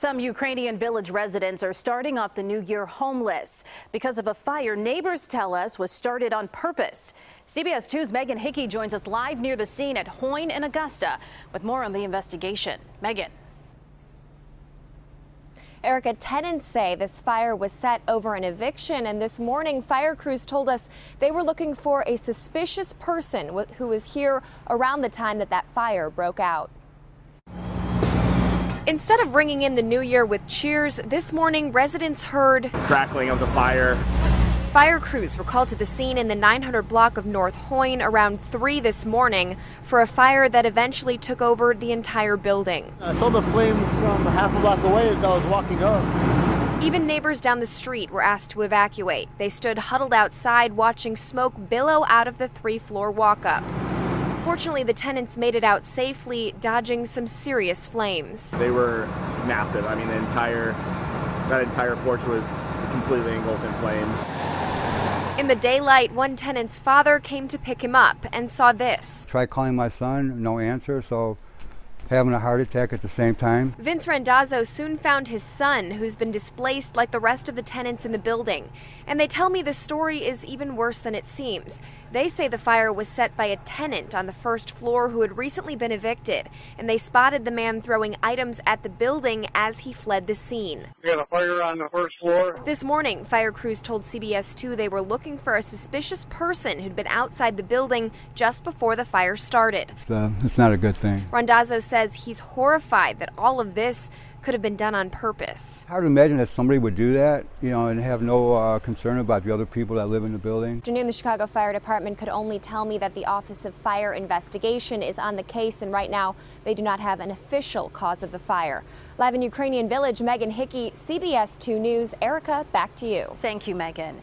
Some Ukrainian village residents are starting off the new year homeless because of a fire neighbors tell us was started on purpose. CBS 2's Megan Hickey joins us live near the scene at Hoyne and Augusta with more on the investigation. Megan. Erica, tenants say this fire was set over an eviction, and this morning fire crews told us they were looking for a suspicious person who was here around the time that that fire broke out. Instead of ringing in the new year with cheers, this morning residents heard crackling of the fire. Fire crews were called to the scene in the 900 block of North Hoyne around 3 this morning for a fire that eventually took over the entire building. I saw the flames from half a block away as I was walking up. Even neighbors down the street were asked to evacuate. They stood huddled outside watching smoke billow out of the three floor walk up. Fortunately, the tenants made it out safely, dodging some serious flames. They were massive. I mean, the entire that entire porch was completely engulfed in flames. In the daylight, one tenant's father came to pick him up and saw this. Tried calling my son, no answer, so having a heart attack at the same time. Vince Randazzo soon found his son, who's been displaced like the rest of the tenants in the building. And they tell me the story is even worse than it seems. They say the fire was set by a tenant on the first floor who had recently been evicted, and they spotted the man throwing items at the building as he fled the scene. We had a fire on the first floor. This morning, fire crews told CBS 2 they were looking for a suspicious person who'd been outside the building just before the fire started. It's, uh, it's not a good thing. Randazzo said says he's horrified that all of this could have been done on purpose. Hard to imagine that somebody would do that, you know, and have no uh, concern about the other people that live in the building. Afternoon, the Chicago Fire Department could only tell me that the Office of Fire Investigation is on the case, and right now they do not have an official cause of the fire. Live in Ukrainian Village, Megan Hickey, CBS 2 News. Erica, back to you. Thank you, Megan.